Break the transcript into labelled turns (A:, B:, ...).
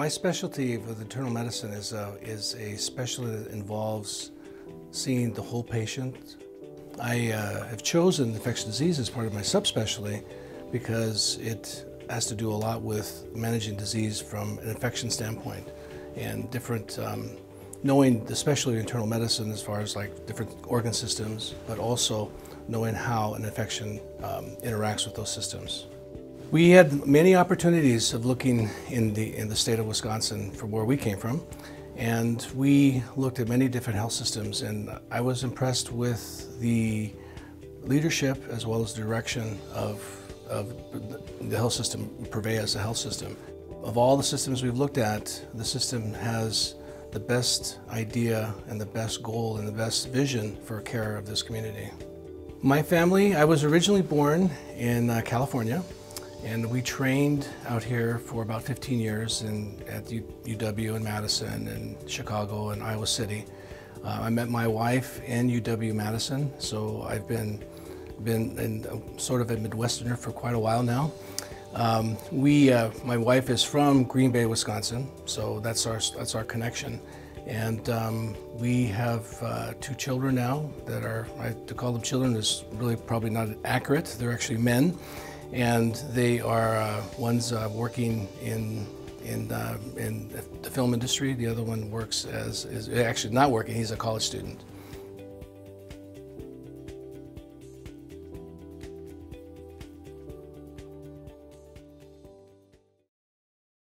A: My specialty with internal medicine is a, is a specialty that involves seeing the whole patient. I uh, have chosen infectious disease as part of my subspecialty because it has to do a lot with managing disease from an infection standpoint and different, um, knowing especially internal medicine as far as like different organ systems, but also knowing how an infection um, interacts with those systems. We had many opportunities of looking in the, in the state of Wisconsin from where we came from. And we looked at many different health systems and I was impressed with the leadership as well as the direction of, of the health system, Prevea a health system. Of all the systems we've looked at, the system has the best idea and the best goal and the best vision for care of this community. My family, I was originally born in uh, California. And we trained out here for about 15 years in, at UW in Madison and Chicago and Iowa City. Uh, I met my wife in UW-Madison, so I've been, been in, uh, sort of a Midwesterner for quite a while now. Um, we, uh, my wife is from Green Bay, Wisconsin, so that's our, that's our connection. And um, we have uh, two children now that are, I, to call them children is really probably not accurate. They're actually men and they are uh, one's uh, working in in uh, in the film industry. The other one works as is actually not working. He's a college student.